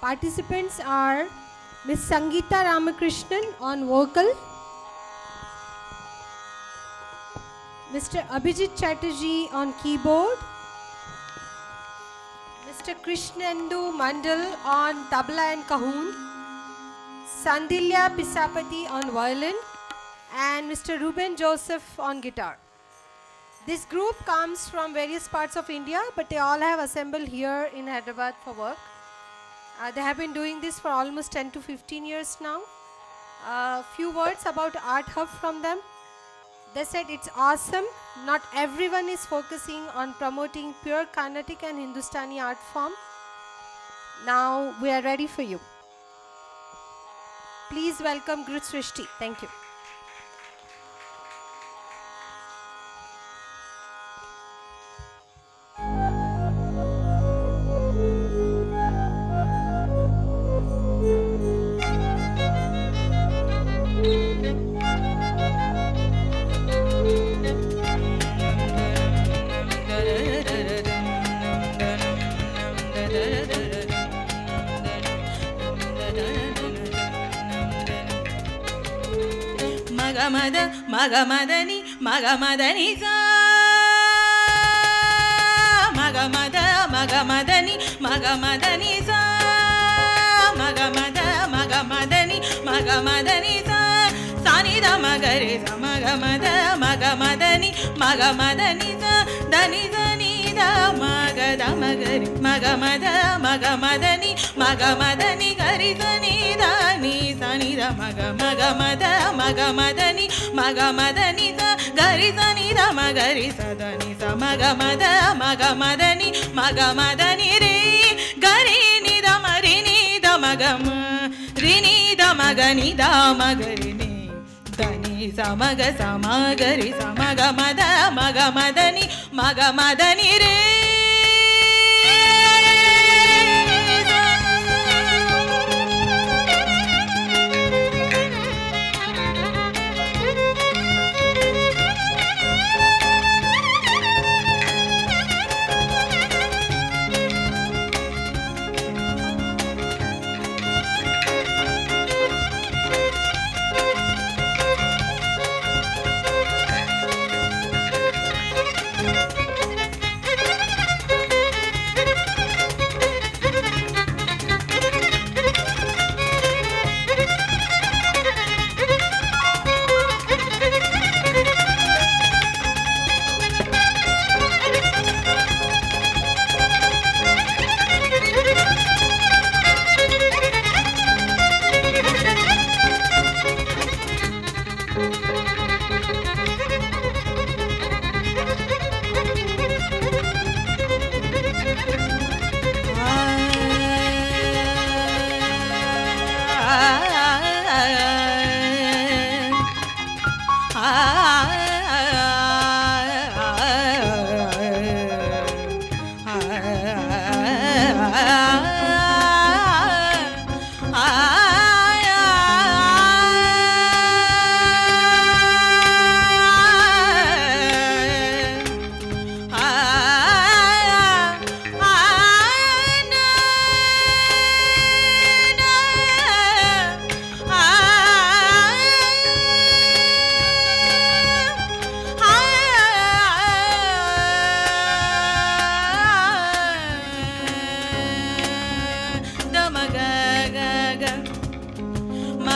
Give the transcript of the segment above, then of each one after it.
Participants are Miss Sangeetha Ramakrishnan on vocal, Mr. Abhijeet Chatterjee on keyboard, Mr. Krishnendu Mandal on tabla and cajon, Sandilya Pisapati on violin, and Mr. Reuben Joseph on guitar. This group comes from various parts of India, but they all have assembled here in Hyderabad for work. Uh, they have been doing this for almost 10 to 15 years now. A few words about ArtHub from them. They said it's awesome. Not everyone is focusing on promoting pure Carnatic and Hindustani art form. Now we are ready for you. Please welcome Guru Sristi. Thank you. மகமத மகமதனி மகமதனி மகமத மகமதனி மகமதனி மகமத மகமதனி மகமதனி சானித மகரி மகமத மகமதனி மகமதனி தனி தனி Magamadani, Magamadani, Garizani, the Magarisadani, the Magamadani, Magamadani, Garini, the Marini, the Magam, Rini, the Magani, the Magarini. రి స మగ స మద మగ మదని మగ మదని రే.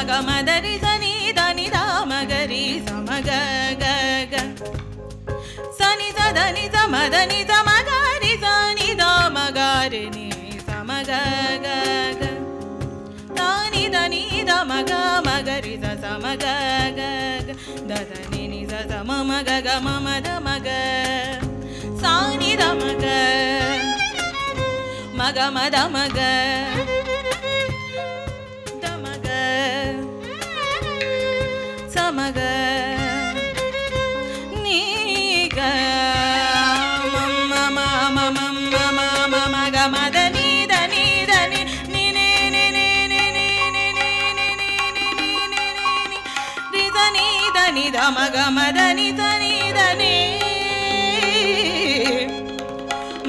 గమదరి సని దని దామగరి సమగ సని సదని సమదని సమగారి సని దామగారిని సమగ తాని దని దమగ మగరి స సమగ దని ని స సమ మగ గ మమ దమగ సాని దమగ మగ మద మగ దని దమ గమదని తని దని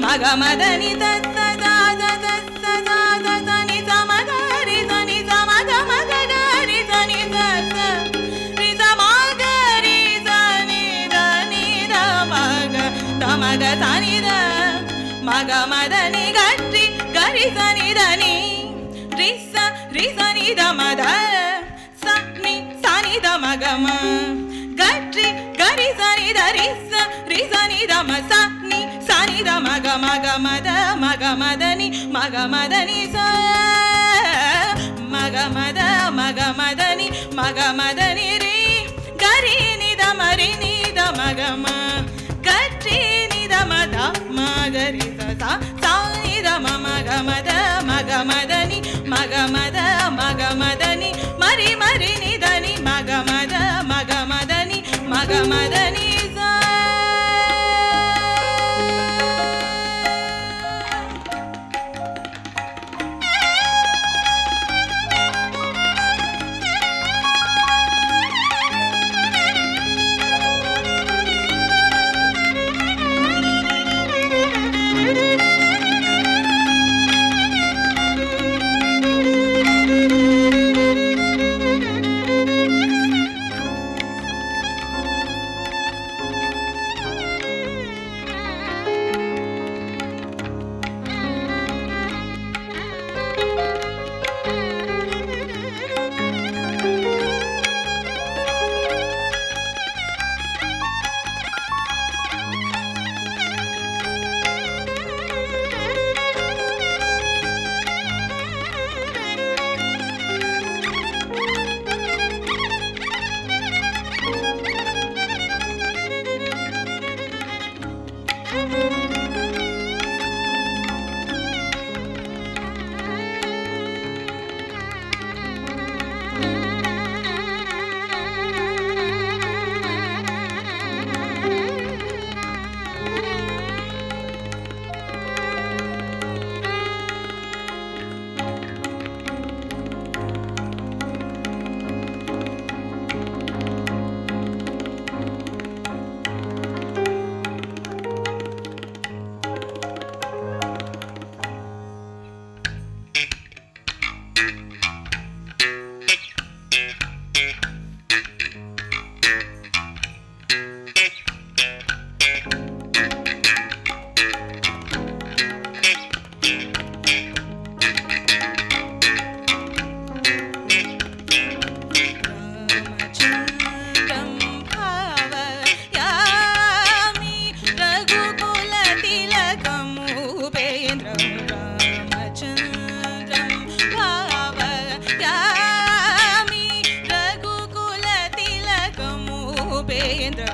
మగమదని తత్త దాద తత్త దాద తని తమ గరి తని తమ గమ గరి తని తత్త రితమాగరి తని దని దమగ తమగ తని ద మగమదని గట్టి గరి తని దని రిస రిసని దమద గమ గట్రి గరి సని దరి రి సని దమ సని సని ద మగ మగ మద మగ మదని మగ మదని స మగ మద మగ మదని మగ మదని రి గరి ని ద మరి ని ద మగ మ గట్రి ని ద మద మగరి స స సా ద మగ మద మగ మదని మగ మద మగ మదని మరి మరి ని bem, então,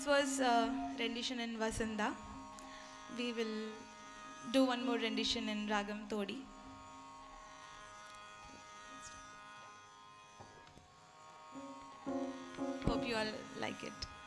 this was a rendition in Vasantha. We will do one more rendition in Ragam Todi. Hope you all like it.